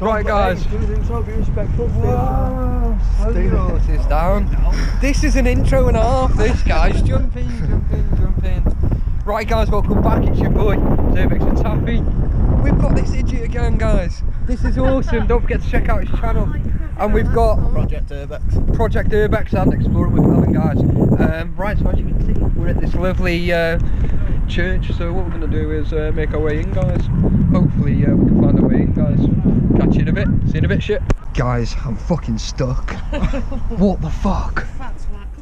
Right, guys. Do the intro, be respectful. Whoa, this is down. This is an intro and a half. This guys, jump in, jump in, jump in. Right, guys, welcome back. It's your boy Zerbex and Taffy. We've got this idiot again, guys. This is awesome. Don't forget to check out his channel. And we've got Project Urbex. Project Urbex and Explorer with Alan, guys. Um, right, so as you can see, we're at this lovely uh, church. So what we're going to do is uh, make our way in, guys. Hopefully uh, we can find our way in, guys. Catch you in a bit. See you in a bit, shit. Guys, I'm fucking stuck. what the fuck?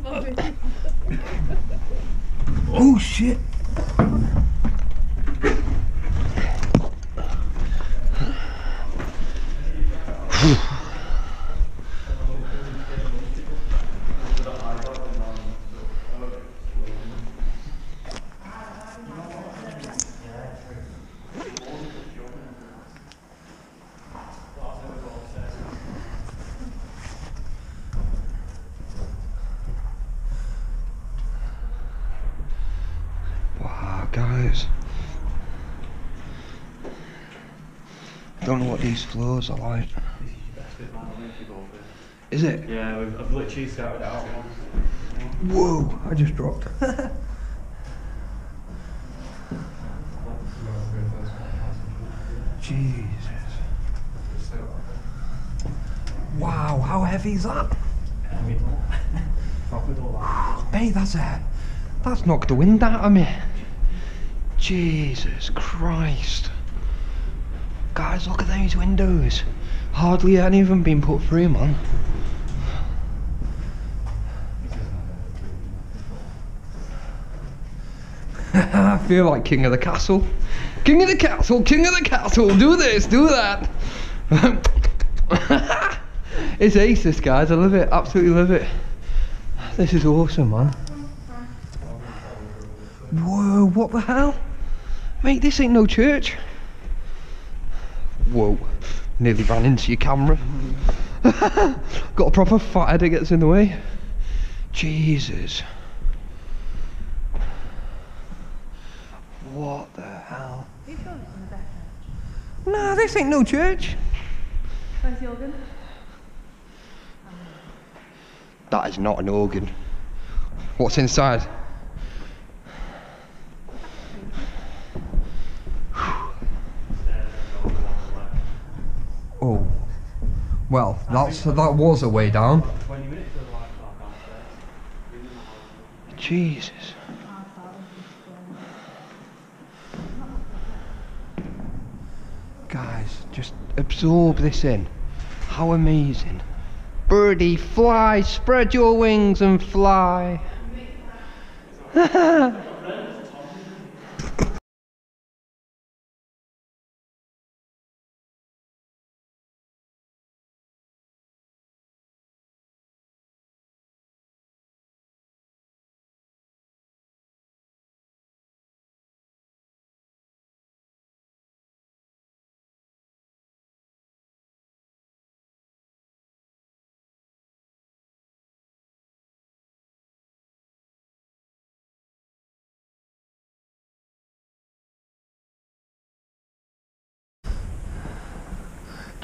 Oh shit. Wow. Don't know what these floors are like. Is it? Yeah, we've, I've literally scouted it out once. Whoa, I just dropped. Jesus. Wow, how heavy is that? Mate, that's a that's knocked the wind out of me. Jesus Christ. Guys, look at those windows. Hardly any of them been put through, man. I feel like king of the castle. King of the castle, king of the castle, do this, do that. it's aces, guys, I love it, absolutely love it. This is awesome man. Whoa, what the hell? Mate, this ain't no church. Whoa, nearly ran into your camera. Got a proper fat head that gets in the way. Jesus. What the hell? Are you sure it's in the back? Nah, this ain't no church. Where's the organ? That is not an organ. What's inside? Oh. Well, that's that was a way down. 20 minutes of like that downstairs. Jesus. Guys, just absorb this in. How amazing. Birdie, fly, spread your wings and fly.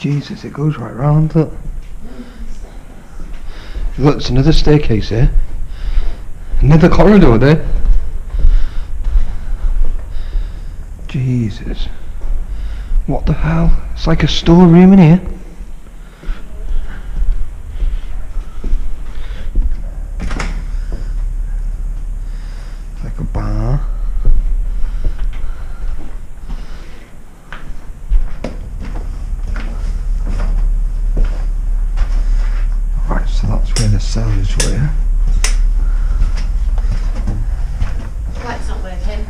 Jesus, it goes right round. Look. Look, it's another staircase here. Another corridor there. Jesus. What the hell? It's like a storeroom in here. It's like a bar. Right, so the cellars were. Light's not working.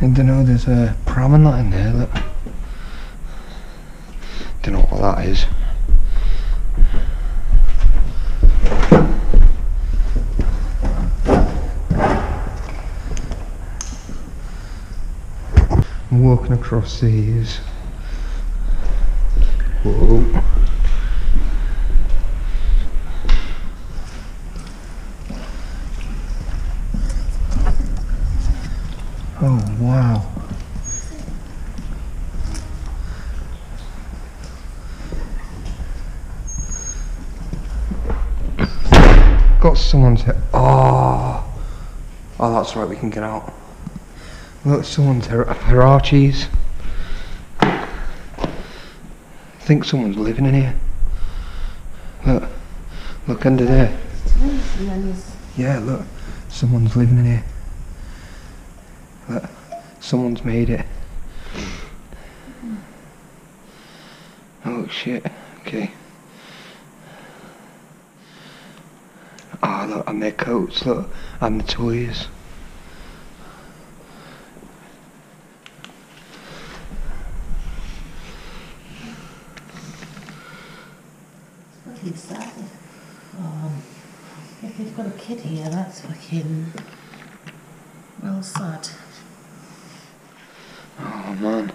I don't know, there's a pram and that in there, look. Don't know what that is. I'm walking across these. Whoa. Oh, wow. Got someone's head. Oh. Oh, that's right, we can get out. Look, someone's here. Hirachis. I think someone's living in here. Look. Look under there. Yeah, look. Someone's living in here. Look, someone's made it. Oh shit, okay. Ah, look, and their coats, look, and the toys. Um, if you've got a kid here, that's fucking well sad. Oh man.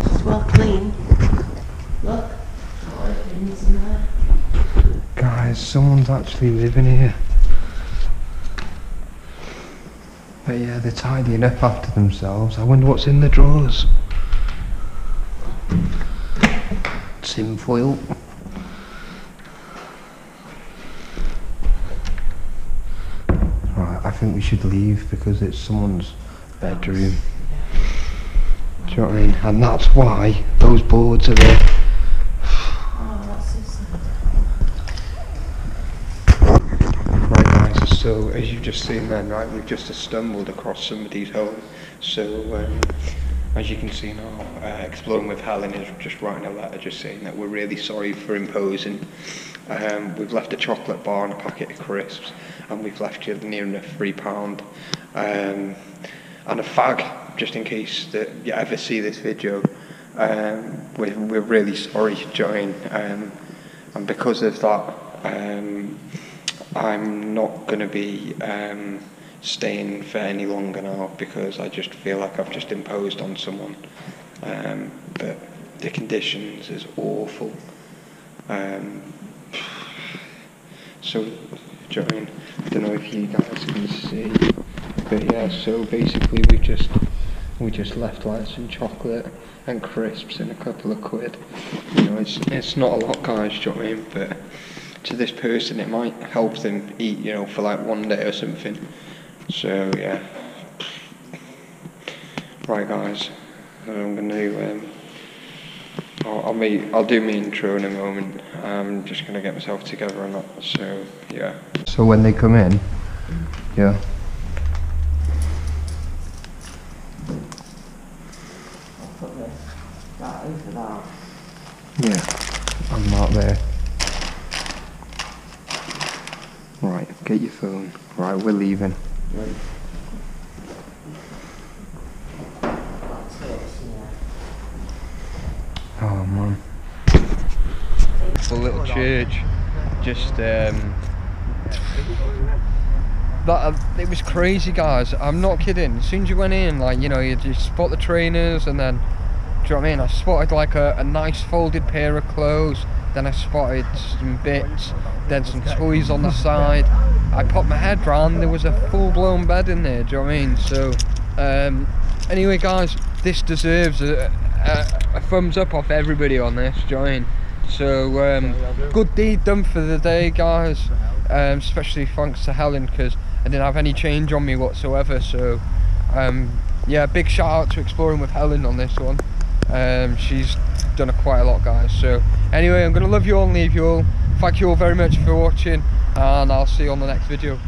It's well clean. Look, got everything's in there. Guys, someone's actually living here. But yeah, they're tidying up after themselves. I wonder what's in the drawers. Tinfoil. Right, I think we should leave because it's someone's bedroom. Do you know what I mean? And that's why those boards are there. Right guys, so as you've just seen then, right, we've just stumbled across somebody's home. So um, as you can see now, uh, Exploring with Helen is just writing a letter just saying that we're really sorry for imposing. Um, we've left a chocolate bar and a packet of crisps and we've left you near enough three pound um, and a fag just in case that you ever see this video. Um, we're, we're really sorry, Join. Um, and because of that, um, I'm not going to be um, staying for any longer now because I just feel like I've just imposed on someone. Um, but the conditions is awful. Um, so, do you know what I mean? I don't know if you guys can see, but yeah. So basically, we just we just left like some chocolate and crisps and a couple of quid. You know, it's it's not a lot, guys. Do you know what I mean? But to this person, it might help them eat. You know, for like one day or something. So yeah. Right, guys. I'm gonna. Um, I'll, meet. I'll do my intro in a moment. I'm just gonna get myself together and that. So yeah. So when they come in, yeah. Yeah, I'm not there. Right, get your phone. Right, we're leaving. Yeah. Oh man. A little church, just um. That uh, it was crazy, guys. I'm not kidding. As soon as you went in, like you know, you just spot the trainers, and then, do you know what I mean? I spotted like a, a nice folded pair of clothes. Then I spotted some bits, then some toys on the side. I popped my head round. There was a full-blown bed in there. Do you know what I mean? So, um, anyway, guys, this deserves a, a, a thumbs up off everybody on this. Do you know I mean? So, um, good deed done for the day, guys. Um, especially thanks to Helen because I didn't have any change on me whatsoever. So, um, yeah, big shout out to Exploring with Helen on this one. Um, she's done a quite a lot, guys. So, anyway, I'm gonna love you all and leave you all. Thank you all very much for watching, and I'll see you on the next video.